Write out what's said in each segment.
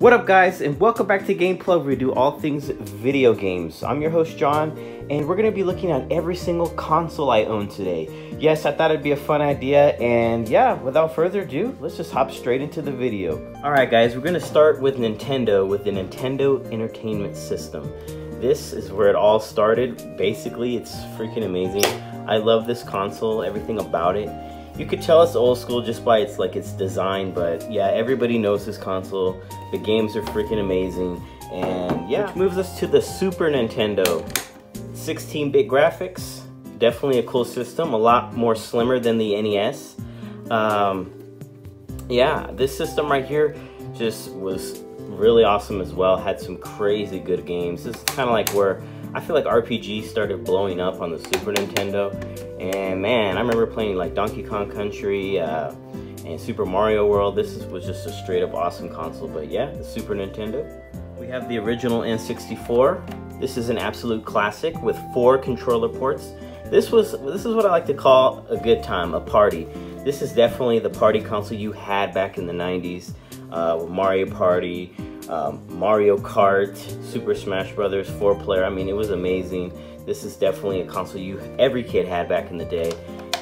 What up guys and welcome back to GamePlug where we do all things video games. I'm your host John and we're going to be looking at every single console I own today. Yes, I thought it'd be a fun idea and yeah, without further ado, let's just hop straight into the video. Alright guys, we're going to start with Nintendo with the Nintendo Entertainment System. This is where it all started. Basically, it's freaking amazing. I love this console, everything about it. You could tell it's old school just by its like its design, but yeah, everybody knows this console. The games are freaking amazing, and yeah. Which moves us to the Super Nintendo. 16-bit graphics, definitely a cool system. A lot more slimmer than the NES. Um, yeah, this system right here just was really awesome as well. Had some crazy good games. This is kind of like where I feel like RPG started blowing up on the Super Nintendo. And man, I remember playing like Donkey Kong Country uh, and Super Mario World. This is, was just a straight up awesome console. But yeah, the Super Nintendo. We have the original N64. This is an absolute classic with four controller ports. This was this is what I like to call a good time, a party. This is definitely the party console you had back in the 90s. Uh, Mario Party, um, Mario Kart, Super Smash Brothers, four player. I mean, it was amazing. This is definitely a console you every kid had back in the day.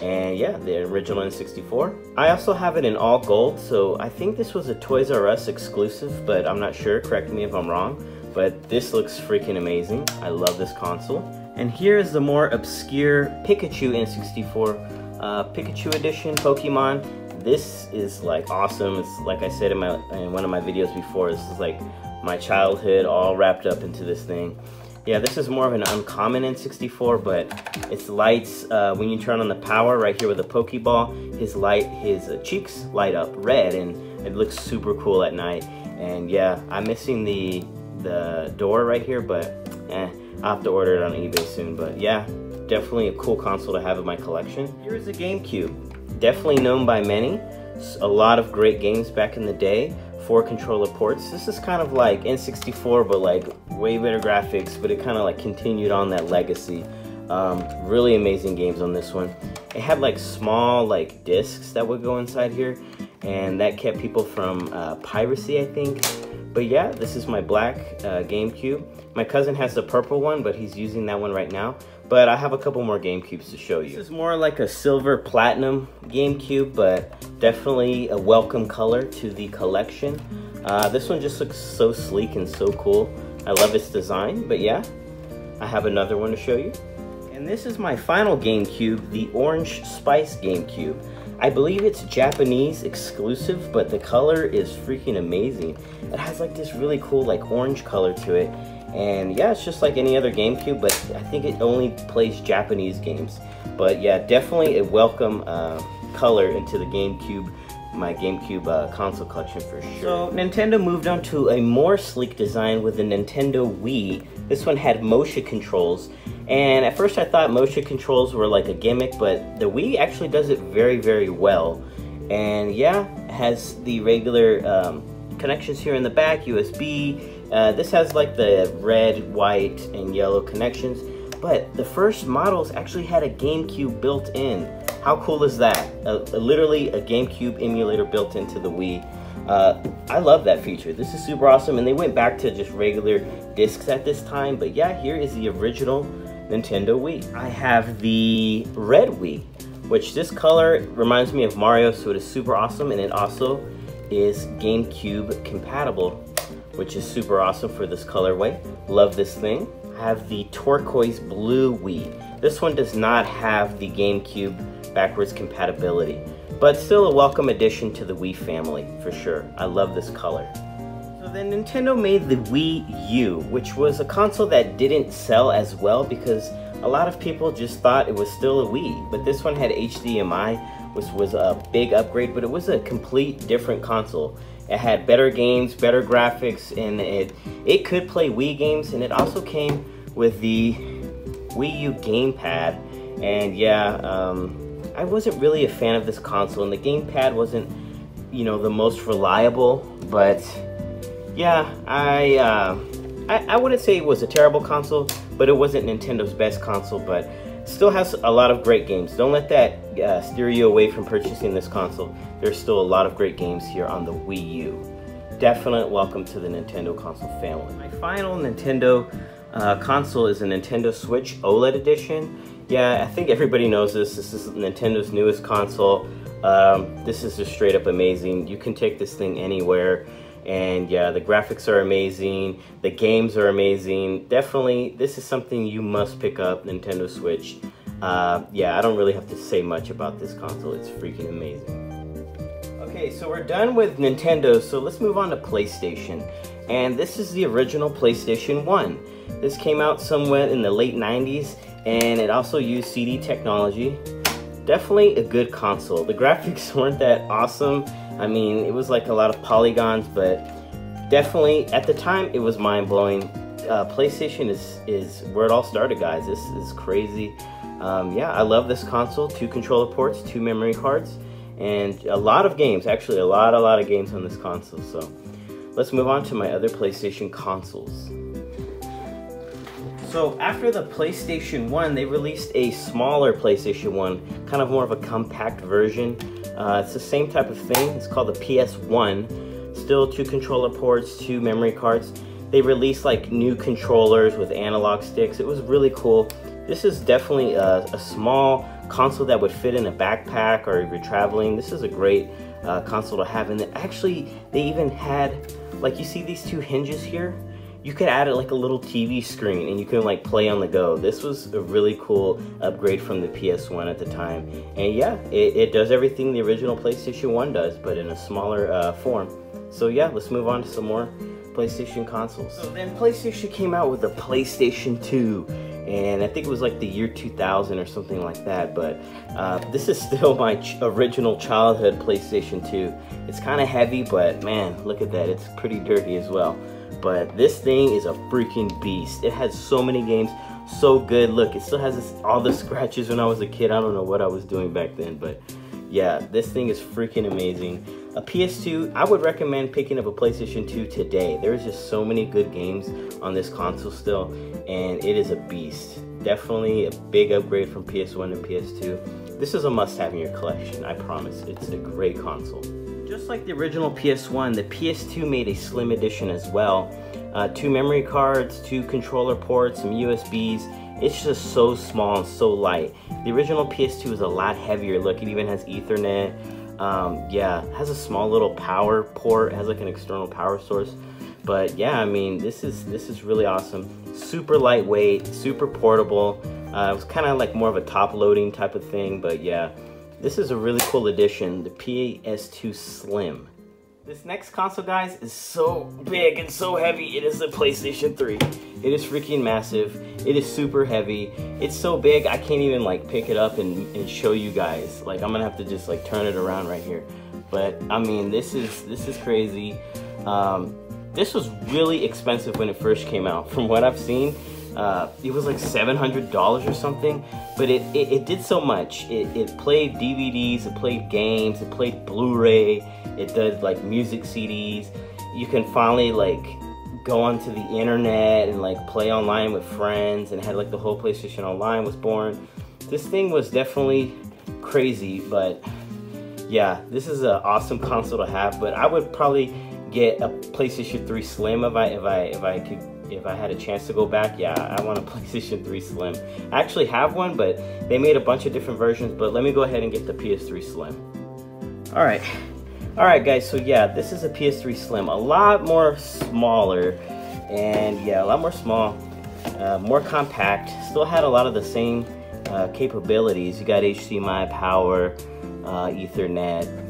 And yeah, the original N64. I also have it in all gold, so I think this was a Toys R Us exclusive, but I'm not sure. Correct me if I'm wrong. But this looks freaking amazing. I love this console. And here is the more obscure Pikachu N64 uh, Pikachu edition Pokemon this is like awesome. It's like I said in my in one of my videos before. This is like my childhood all wrapped up into this thing. Yeah, this is more of an uncommon N64, but its lights, uh, when you turn on the power right here with the Pokeball, his light, his uh, cheeks light up red and it looks super cool at night. And yeah, I'm missing the the door right here, but eh, I'll have to order it on eBay soon. But yeah, definitely a cool console to have in my collection. Here's a GameCube definitely known by many. A lot of great games back in the day. Four controller ports. This is kind of like N64, but like way better graphics, but it kind of like continued on that legacy. Um, really amazing games on this one. It had like small like discs that would go inside here, and that kept people from uh, piracy, I think. But yeah, this is my black uh, GameCube. My cousin has the purple one, but he's using that one right now. But I have a couple more GameCubes to show you. This is more like a silver platinum GameCube, but definitely a welcome color to the collection. Uh, this one just looks so sleek and so cool. I love its design, but yeah, I have another one to show you. And this is my final GameCube, the Orange Spice GameCube. I believe it's Japanese exclusive, but the color is freaking amazing. It has like this really cool like orange color to it and yeah, it's just like any other GameCube, but I think it only plays Japanese games. But yeah, definitely a welcome uh, color into the GameCube, my GameCube uh, console collection for sure. So Nintendo moved on to a more sleek design with the Nintendo Wii. This one had motion controls. And at first I thought motion controls were like a gimmick, but the Wii actually does it very, very well. And yeah, has the regular um, connections here in the back, USB, uh, this has like the red, white, and yellow connections, but the first models actually had a GameCube built in. How cool is that? Literally a GameCube emulator built into the Wii. Uh, I love that feature. This is super awesome, and they went back to just regular discs at this time, but yeah, here is the original Nintendo Wii. I have the red Wii, which this color reminds me of Mario, so it is super awesome, and it also is GameCube compatible which is super awesome for this colorway. Love this thing. I have the turquoise blue Wii. This one does not have the GameCube backwards compatibility, but still a welcome addition to the Wii family for sure. I love this color. So then Nintendo made the Wii U, which was a console that didn't sell as well because a lot of people just thought it was still a Wii, but this one had HDMI, which was a big upgrade, but it was a complete different console. It had better games, better graphics, and it it could play Wii games, and it also came with the Wii U gamepad. And yeah, um, I wasn't really a fan of this console, and the gamepad wasn't, you know, the most reliable. But yeah, I, uh, I I wouldn't say it was a terrible console, but it wasn't Nintendo's best console. But Still has a lot of great games. Don't let that uh, steer you away from purchasing this console. There's still a lot of great games here on the Wii U. definite welcome to the Nintendo console family. My final Nintendo uh, console is a Nintendo Switch OLED edition. Yeah, I think everybody knows this. This is Nintendo's newest console. Um, this is just straight up amazing. You can take this thing anywhere. And yeah, the graphics are amazing. The games are amazing. Definitely, this is something you must pick up, Nintendo Switch. Uh, yeah, I don't really have to say much about this console. It's freaking amazing. Okay, so we're done with Nintendo, so let's move on to PlayStation. And this is the original PlayStation 1. This came out somewhere in the late 90s, and it also used CD technology. Definitely a good console. The graphics weren't that awesome. I mean, it was like a lot of polygons, but definitely at the time it was mind-blowing. Uh, PlayStation is, is where it all started, guys. This is crazy. Um, yeah, I love this console. Two controller ports, two memory cards and a lot of games, actually a lot, a lot of games on this console. So let's move on to my other PlayStation consoles. So after the PlayStation 1, they released a smaller PlayStation 1, kind of more of a compact version. Uh, it's the same type of thing. It's called the PS1. Still two controller ports, two memory cards. They released like new controllers with analog sticks. It was really cool. This is definitely a, a small console that would fit in a backpack or if you're traveling. This is a great uh, console to have. And actually, they even had, like you see these two hinges here? You could add it like a little TV screen and you can like play on the go. This was a really cool upgrade from the PS1 at the time. And yeah, it, it does everything the original PlayStation 1 does, but in a smaller uh, form. So yeah, let's move on to some more PlayStation consoles. So then PlayStation came out with the PlayStation 2 and I think it was like the year 2000 or something like that. But uh, this is still my ch original childhood PlayStation 2. It's kind of heavy, but man, look at that. It's pretty dirty as well. But this thing is a freaking beast. It has so many games, so good. Look, it still has this, all the scratches when I was a kid. I don't know what I was doing back then, but yeah, this thing is freaking amazing. A PS2, I would recommend picking up a PlayStation 2 today. There's just so many good games on this console still, and it is a beast. Definitely a big upgrade from PS1 to PS2. This is a must-have in your collection, I promise. It's a great console. Just like the original PS1, the PS2 made a slim edition as well. Uh, two memory cards, two controller ports, some USBs. It's just so small and so light. The original PS2 is a lot heavier. Look, it even has Ethernet. Um, yeah, has a small little power port. It has like an external power source. But yeah, I mean, this is this is really awesome. Super lightweight, super portable. Uh, it was kind of like more of a top loading type of thing, but yeah, this is a really cool addition, the PS2 Slim. This next console, guys, is so big and so heavy. It is the PlayStation 3. It is freaking massive. It is super heavy. It's so big, I can't even like pick it up and, and show you guys. Like I'm gonna have to just like turn it around right here. But I mean, this is this is crazy. Um, this was really expensive when it first came out. From what I've seen, uh, it was like $700 or something, but it, it, it did so much. It, it, played DVDs, it played games, it played Blu-ray, it did like music CDs. You can finally like go onto the internet and like play online with friends and had like the whole PlayStation Online was born. This thing was definitely crazy, but yeah, this is an awesome console to have, but I would probably get a PlayStation 3 Slim if I if I if I could if I had a chance to go back, yeah, I want a PlayStation 3 Slim. I actually have one, but they made a bunch of different versions, but let me go ahead and get the PS3 Slim. All right. All right, guys, so yeah, this is a PS3 Slim. A lot more smaller, and yeah, a lot more small, uh, more compact. Still had a lot of the same uh, capabilities. You got HDMI power, uh, Ethernet.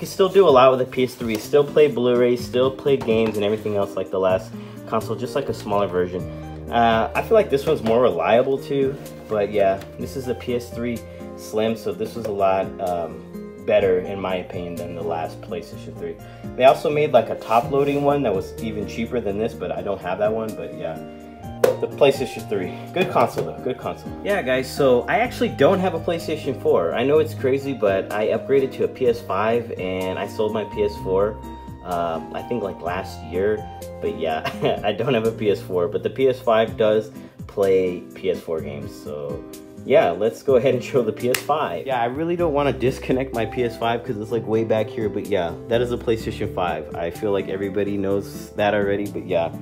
You can still do a lot with the PS3. Still play Blu-ray, still play games and everything else like the last console, just like a smaller version. Uh, I feel like this one's more reliable too, but yeah, this is a PS3 Slim, so this was a lot um, better in my opinion than the last PlayStation 3. They also made like a top loading one that was even cheaper than this, but I don't have that one, but yeah. The PlayStation 3. Good console though, good console. Yeah guys, so I actually don't have a PlayStation 4. I know it's crazy, but I upgraded to a PS5 and I sold my PS4 uh, I think like last year. But yeah, I don't have a PS4, but the PS5 does play PS4 games. So yeah, let's go ahead and show the PS5. Yeah, I really don't want to disconnect my PS5 because it's like way back here, but yeah, that is a PlayStation 5. I feel like everybody knows that already, but yeah,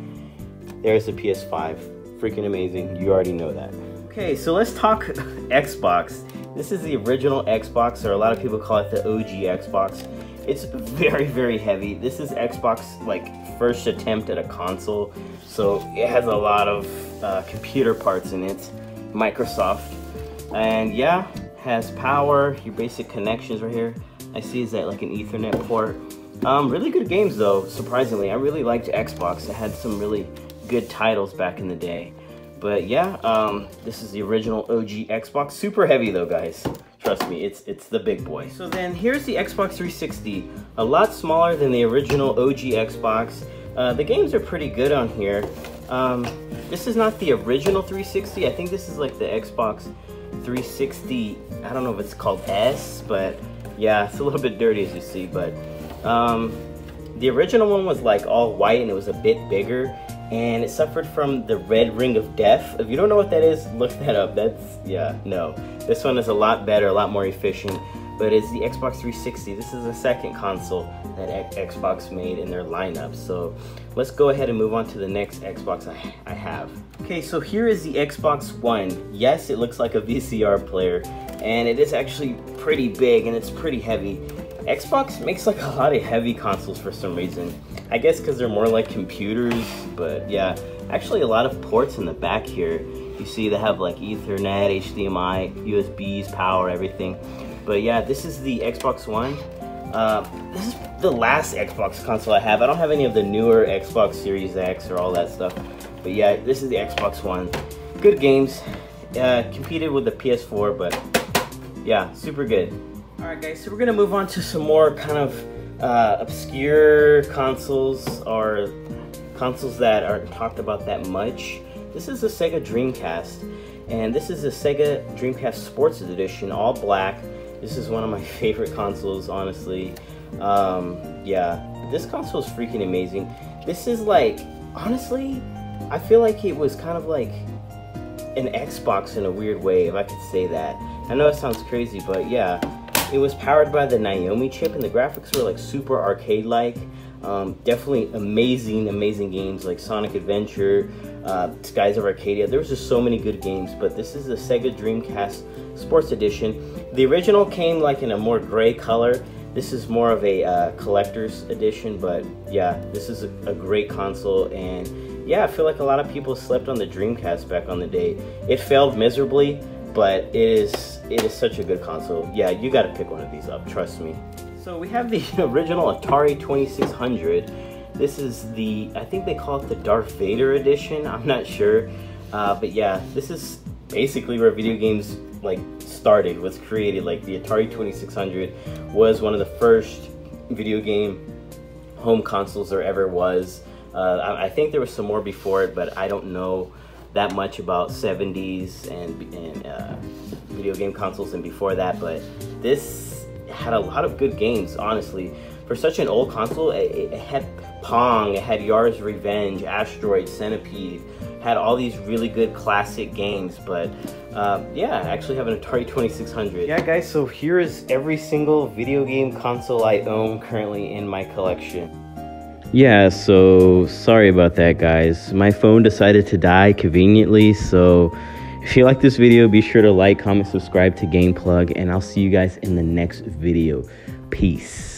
there's the PS5. Freaking amazing. You already know that. Okay, so let's talk Xbox. This is the original Xbox, or a lot of people call it the OG Xbox. It's very, very heavy. This is Xbox like first attempt at a console, so it has a lot of uh, computer parts in it. Microsoft and yeah, has power, your basic connections right here. I see is that like an ethernet port. Um, really good games though, surprisingly. I really liked Xbox. It had some really good titles back in the day. But yeah, um, this is the original OG Xbox. Super heavy though, guys. Trust me, it's it's the big boy. So then here's the Xbox 360. A lot smaller than the original OG Xbox. Uh, the games are pretty good on here. Um, this is not the original 360. I think this is like the Xbox 360 i don't know if it's called s but yeah it's a little bit dirty as you see but um, the original one was like all white and it was a bit bigger and it suffered from the red ring of death if you don't know what that is look that up that's yeah no this one is a lot better a lot more efficient but it's the Xbox 360. This is the second console that Xbox made in their lineup. So let's go ahead and move on to the next Xbox I, I have. Okay, so here is the Xbox One. Yes, it looks like a VCR player, and it is actually pretty big and it's pretty heavy. Xbox makes like a lot of heavy consoles for some reason. I guess because they're more like computers, but yeah. Actually, a lot of ports in the back here. You see they have like Ethernet, HDMI, USBs, power, everything. But yeah, this is the Xbox One. Uh, this is the last Xbox console I have. I don't have any of the newer Xbox Series X or all that stuff. But yeah, this is the Xbox One. Good games. Uh, competed with the PS4, but yeah, super good. Alright guys, so we're gonna move on to some more kind of uh, obscure consoles or consoles that aren't talked about that much. This is the Sega Dreamcast, and this is the Sega Dreamcast Sports Edition, all black. This is one of my favorite consoles, honestly. Um, yeah, this console is freaking amazing. This is like, honestly, I feel like it was kind of like an Xbox in a weird way, if I could say that. I know it sounds crazy, but yeah, it was powered by the Naomi chip, and the graphics were like super arcade-like. Um, definitely amazing, amazing games like Sonic Adventure, uh, Skies of Arcadia. There was just so many good games, but this is the Sega Dreamcast Sports Edition. The original came like in a more gray color. This is more of a uh, collector's edition, but yeah, this is a, a great console and yeah, I feel like a lot of people slept on the Dreamcast back on the day. It failed miserably, but it is it is such a good console. Yeah, you got to pick one of these up, trust me. So we have the original Atari 2600. This is the, I think they call it the Darth Vader edition. I'm not sure. Uh, but yeah, this is basically where video games like started, was created. Like the Atari 2600 was one of the first video game home consoles there ever was. Uh, I, I, think there was some more before it, but I don't know that much about 70s and, and uh, video game consoles and before that. But this had a lot of good games, honestly. For such an old console, it, it had Pong, it had Yars' Revenge, Asteroid, Centipede, had all these really good classic games. But uh, yeah, I actually have an Atari 2600. Yeah, guys, so here is every single video game console I own currently in my collection. Yeah, so sorry about that, guys. My phone decided to die conveniently, so if you like this video, be sure to like, comment, subscribe to Gameplug, and I'll see you guys in the next video. Peace.